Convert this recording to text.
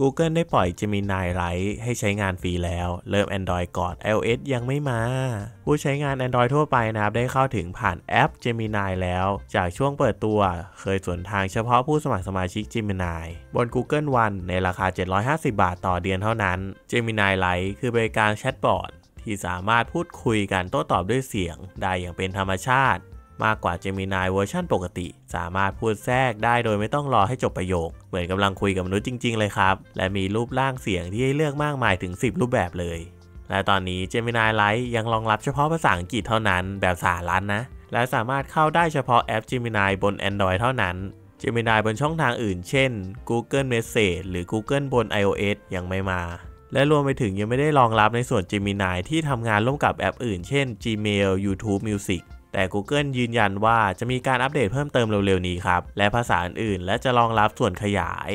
Google ได้ปล่อย Gemini Lite ให้ใช้งานฟรีแล้ว เริ่ม Android ก่อน iOS ยังไม่มา ผู้ใช้งาน Android ทั่วไปนะครับ ได้เข้าถึงผ่านแอป Gemini แล้ว จากช่วงเปิดตัวเคยสงวนทางเฉพาะผู้สมัครสมาชิก Gemini บน Google One ในราคา 750 บาทต่อเดือนเท่านั้น Gemini Lite คือบริการ chatbot ที่สามารถพูดคุยกันโต้ตอบด้วยเสียงได้อย่างเป็นธรรมชาติ มากกว่า Gemini เวอร์ชันปกติ สามารถพูดแทรกได้โดยไม่ต้องรอให้จบประโยค เหมือนกำลังคุยกับมนุษย์จริง ๆ เลยครับ และมีรูปร่างเสียงที่ให้เลือกมากมายถึง 10 รูปแบบเลย และตอนนี้ Gemini Lite ยังรองรับเฉพาะภาษาอังกฤษเท่านั้นแบบสารันนะ และสามารถเข้าได้เฉพาะแอป Gemini บน Android เท่านั้น Gemini บนช่องทางอื่น เช่น Google Message หรือ Google บน iOS ยังไม่มาและรวมไปถึงยังไม่ได้รองรับในส่วน Gemini ที่ทำงานร่วมกับแอปอื่น เช่น Gmail YouTube Music แต่ Google ยืนยันว่าจะมีการอัปเดตเพิ่มเติมเร็วๆนี้ครับ และภาษาอื่นๆและจะรองรับส่วนขยาย